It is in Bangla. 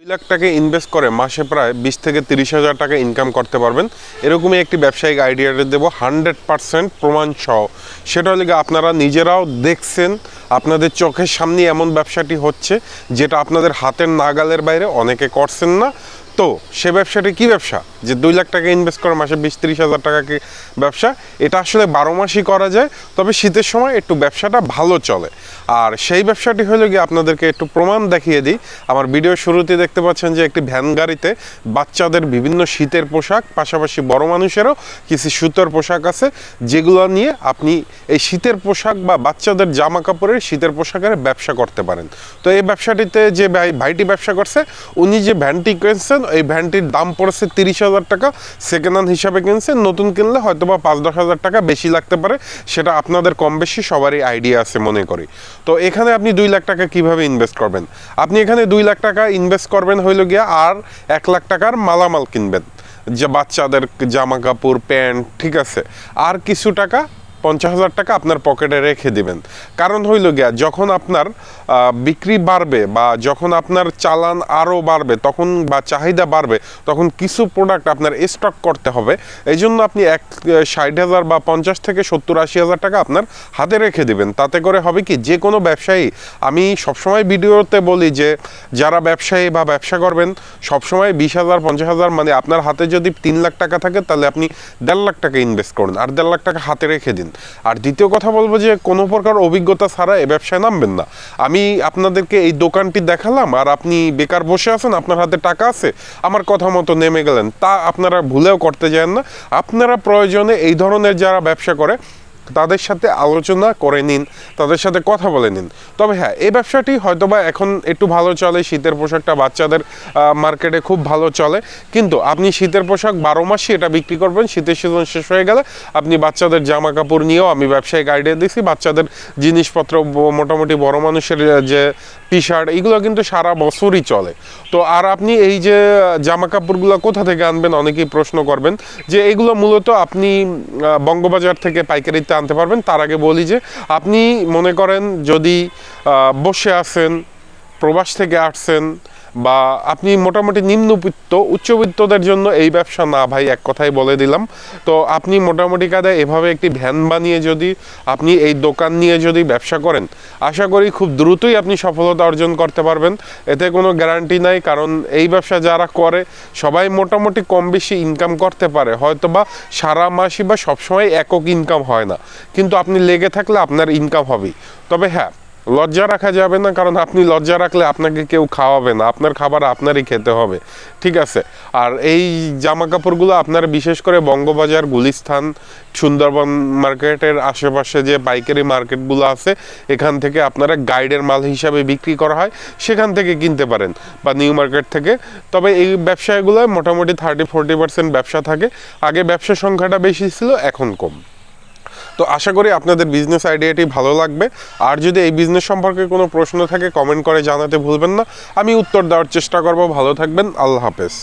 দুই লাখ টাকা ইনভেস্ট করে মাসে প্রায় বিশ থেকে তিরিশ হাজার টাকা ইনকাম করতে পারবেন। এরকমই একটি ব্যবসায়িক আইডিয়াটা দেবো হান্ড্রেড পারসেন্ট প্রমাণ সহ। সেটা হলে আপনারা নিজেরাও দেখছেন, আপনাদের চোখের সামনে এমন ব্যবসাটি হচ্ছে যেটা আপনাদের হাতের নাগালের বাইরে অনেকে করছেন না। তো সে ব্যবসাটি কি ব্যবসা? যে দুই লাখ টাকা ইনভেস্ট করে, মাসে বিশ তিরিশ হাজার টাকা কি ব্যবসা, এটা আসলে বারো মাসই করা যায়, তবে শীতের সময় একটু ব্যবসাটা ভালো চলে। আর সেই ব্যবসাটি হলো গিয়ে আপনাদেরকে একটু প্রমাণ দেখিয়ে দিই। আমার ভিডিও শুরুতে দেখতে পাচ্ছেন যে একটি ভ্যান গাড়িতে বাচ্চাদের বিভিন্ন শীতের পোশাক, পাশাপাশি বড় মানুষেরও কিছু সুতোর পোশাক আছে, যেগুলো নিয়ে আপনি এই শীতের পোশাক বা বাচ্চাদের জামা কাপড়ের শীতের পোশাকের ব্যবসা করতে পারেন। তো এই ব্যবসাটিতে যে ভাই, ভাইটি ব্যবসা করছে, উনি যে ভ্যানটি কিনছেন, এই ভ্যানটির দাম পড়েছে তিরিশ হাজার টাকা সেকেন্ড হ্যান্ড হিসাবে কিনছেন নতুন কিনলে হয়তো বা পাঁচ দশ হাজার টাকা বেশি লাগতে পারে, সেটা আপনাদের কম বেশি সবারই আইডিয়া আছে মনে করি। তো এখানে আপনি দুই লাখ টাকা কীভাবে ইনভেস্ট করবেন? আপনি এখানে দুই লাখ টাকা ইনভেস্ট করবেন হইল গিয়া আর এক লাখ টাকার মালামাল কিনবেন। যে বাচ্চাদের জামা কাপড় প্যান্ট, ঠিক আছে? আর কিছু টাকা পঞ্চাশ হাজার টাকা আপনার পকেটে রেখে দিবেন। কারণ হইল গিয়া, যখন আপনার বিক্রি বাড়বে বা যখন আপনার চালান আরও বাড়বে, তখন বা চাহিদা বাড়বে, তখন কিছু প্রোডাক্ট আপনার স্টক করতে হবে। এই জন্য আপনি এক ষাট হাজার বা পঞ্চাশ থেকে সত্তর, আশি হাজার টাকা আপনার হাতে রেখে দিবেন। তাতে করে হবে কি, যে কোনো ব্যবসায়ী, আমি সবসময় ভিডিওতে বলি যে, যারা ব্যবসায়ী বা ব্যবসা করবেন, সবসময় বিশ হাজার, পঞ্চাশ হাজার মানে আপনার হাতে যদি তিন লাখ টাকা থাকে, তাহলে আপনি দেড় লাখ টাকা ইনভেস্ট করুন। আর দেড় লাখ টাকা হাতে রেখে দিন। আর দ্বিতীয় কথা বলব যে কোনো প্রকার অভিজ্ঞতা ছাড়া এ ব্যবসায় নামবেন না। আমি আপনাদেরকে এই দোকানটি দেখালাম আর আপনি বেকার বসে আছেন, আপনার হাতে টাকা আছে, আমার কথা মতো নেমে গেলেন। তা আপনারা ভুলেও করতে যান না। আপনারা প্রয়োজনে এই ধরনের যারা ব্যবসা করে তাদের সাথে আলোচনা করে নিন, তাদের সাথে কথা বলে নিন। তবে হ্যাঁ এই ব্যবসাটি হয়তোবা এখন একটু ভালো চলে, শীতের পোশাকটা বাচ্চাদের মার্কেটে খুব ভালো চলে। কিন্তু আপনি শীতের পোশাক বারো মাসই এটা বিক্রি করবেন, শীতের সিজন শেষ হয়ে গেলে আপনি বাচ্চাদের জামা কাপড় নিয়েও আমি ব্যবসায়িক আইডিয়া দিছি। বাচ্চাদের জিনিসপত্র মোটামুটি বড় মানুষের যে টি শার্ট এগুলো কিন্তু সারা বছরই চলে। তো আর আপনি এই যে জামা কাপড়গুলো কোথা থেকে আনবেন, অনেকেই প্রশ্ন করবেন যে এগুলো মূলত আপনি বঙ্গবাজার থেকে পাইকারিতে আনতে পারবেন। তার আগে বলি যে, আপনি মনে করেন যদি বসে আছেন, প্রবাস থেকে আসছেন বা আপনি মোটামুটি নিম্নবিত্ত, উচ্চবিত্তদের জন্য এই ব্যবসা না ভাই, এক কথাই বলে দিলাম। তো আপনি মোটামুটি কাদে এভাবে একটি ভ্যান বানিয়ে যদি আপনি এই দোকান নিয়ে যদি ব্যবসা করেন, আশা করি খুব দ্রুতই আপনি সফলতা অর্জন করতে পারবেন। এতে কোনো গ্যারান্টি নাই, কারণ এই ব্যবসা যারা করে, সবাই মোটামুটি কম বেশি ইনকাম করতে পারে। হয়তো বা সারা মাসই বা সবসময় একক ইনকাম হয় না। কিন্তু আপনি লেগে থাকলে আপনার ইনকাম হবেই। তবে হ্যাঁ লজ্জা রাখা যাবে না, কারণ আপনি লজ্জা রাখলে আপনাকে কেউ খাওয়াবে না। আপনার খাবার আপনারই খেতে হবে। ঠিক আছে? আর এই জামা কাপড়গুলো আপনার বিশেষ করে বঙ্গবাজার গুলিস্থান সুন্দরবন মার্কেটের আশেপাশে যে পাইকারি মার্কেটগুলো আছে, এখান থেকে আপনারা গাইডের মাল হিসাবে বিক্রি করা হয়। সেখান থেকে কিনতে পারেন বা নিউ মার্কেট থেকে। তবে এই ব্যবসায়গুলোয় মোটামুটি থার্টি ফোরটি পার্সেন্ট ব্যবসা থাকে। আগে ব্যবসা সংখ্যাটা বেশি ছিল, এখন কম। তো আশা করি আপনাদের বিজনেস আইডিয়াটি ভালো লাগবে। আর যদি এই বিজনেস সম্পর্কে কোনো প্রশ্ন থাকে কমেন্ট করে জানাতে ভুলবেন না। আমি উত্তর দেওয়ার চেষ্টা করব। ভালো থাকবেন। আল্লাহ হাফেজ।